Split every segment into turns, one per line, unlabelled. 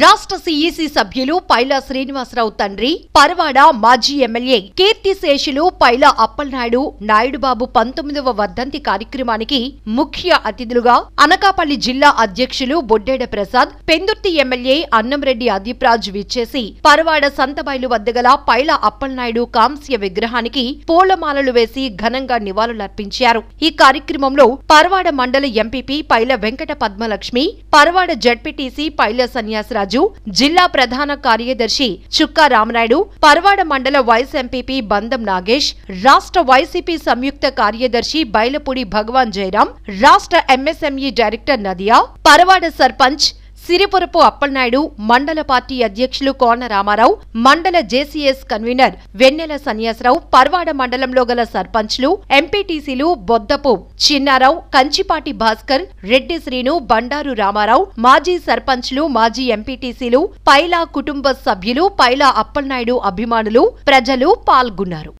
రాష్ట్ర సిఈసి సభ్యులు పైలా శ్రీనివాసరావు తండ్రి పరవాడ మాజీ ఎమ్మెల్యే కీర్తిశేషులు పైలా అప్పలనాయుడు నాయుడుబాబు పంతొమ్మిదవ వర్ధంతి కార్యక్రమానికి ముఖ్య అతిథులుగా అనకాపల్లి జిల్లా అధ్యక్షులు బొడ్డేడ ప్రసాద్ పెందుర్తి ఎమ్మెల్యే అన్నంరెడ్డి అదిప్రాజ్ విచ్చేసి పరవాడ సంతబైలు వద్ద గల పైలా అప్పలనాయుడు కాంస్య విగ్రహానికి పూలమాలలు వేసి ఘనంగా నివాళులర్పించారు. ఈ కార్యక్రమంలో పరవాడ మండల ఎంపీపీ పైల వెంకట పద్మలక్ష్మి పరవాడ జడ్పీటీసీ పైల సన్యాసి రాజు జిల్లా ప్రధాన కార్యదర్శి చుక్కా రామనాయుడు పరవాడ మండల వైస్ ఎంపీపీ బందం నాగేష్ రాష్ట్ర వైసీపీ సంయుక్త కార్యదర్శి బైలపూడి భగవాన్ జయరాం రాష్ట్ర ఎంఎస్ఎంఈ డైరెక్టర్ నదియా పరవాడ సర్పంచ్ సిరిపురపు అప్పలనాయుడు మండల పార్టీ అధ్యక్షులు కోన రామారావు మండల జేసీఎస్ కన్వీనర్ వెన్నెల సన్యాసరావు పర్వాడ మండలంలో గల సర్పంచ్లు ఎంపీటీసీలు బొద్దపు చిన్నారావు కంచిపాటి భాస్కర్ రెడ్డి శ్రీను బండారు రామారావు మాజీ సర్పంచ్లు మాజీ ఎంపీటీసీలు పైలా కుటుంబ సభ్యులు పైలా అప్పలనాయుడు అభిమానులు ప్రజలు పాల్గొన్నారు.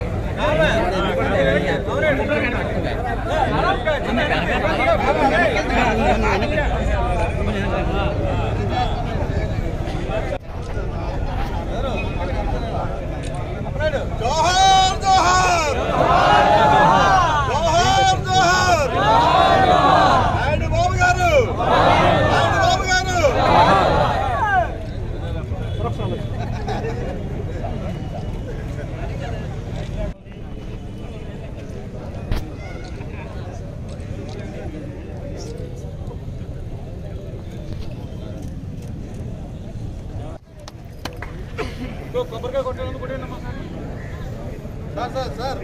సార్. సార్ సార్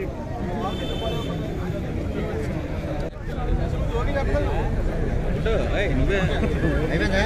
అయిపోయిందా?